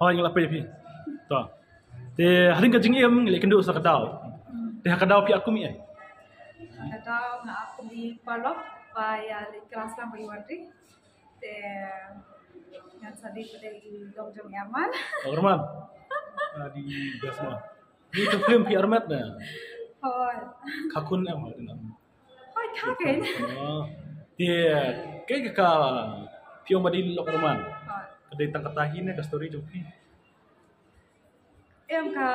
Hoi ngla pe pi. To. Te haring ka jing em le kendu sa kadau. Te ha kadau pi aku mi ai. Kata na aku di Palop ya di kelas lang pa iwantri. Te yang sadi pada i dong jam yaman. Orman. Di Gasma. Ni tu film pi armat na. Hoi. Kakun em. Hoi. Oh. Te ke ka piong badi lok orman. Hoi. Kadai tang katahin ka story jo pi. Em ka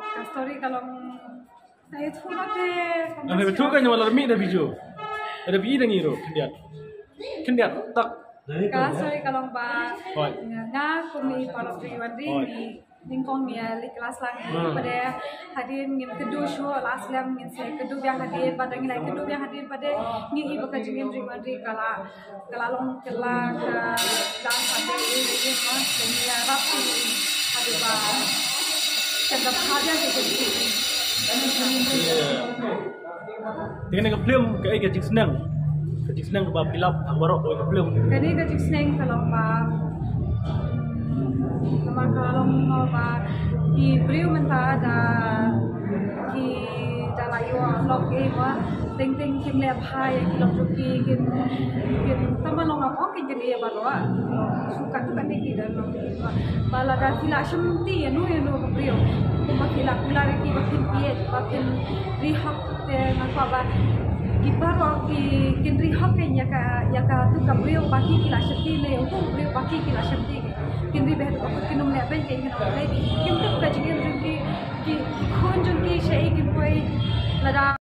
ka story kalau saya tu nak te. Ang betul kan nyala mi da video. Ada bi da ngiro kendiat. Kendiat tak. Ka story kalau ba Hoi. nga kumi Palop di iwantri Hoi. ni lingkong ya li kelas lang Hmm. pada hadir ngin kedu show last lam ngin se kedu yang hadir pada ngilai kedu yang hadir pada ngi ibu ka jingin ri mandi kala kala long kala ka dan pada ini ma dunia rapi hadir ba kada haja ke kedu Dengan ka film ka jing senang. Jing senang ba pilap ang barok ko ka film. kani ka jing sneng kalau ba nama kalau mau ba ki beriu menta da ki dala yo log e wa ting ting kim le phai ki log chu ki kim kim tama long ap ki ki ye ba ro suka tu kan ki da log ki ba bala da sila shumti ya no ya ka beriu kuma kila kula ki ba kim pie ba kim ri hak te ngapa ba ki kin ri hak ke ya ka ya ka tu ka ki kila shakti le u beriu ba ki kila shakti kin ri behet ko kinum le ben ke kin le kim tu ka jingin ki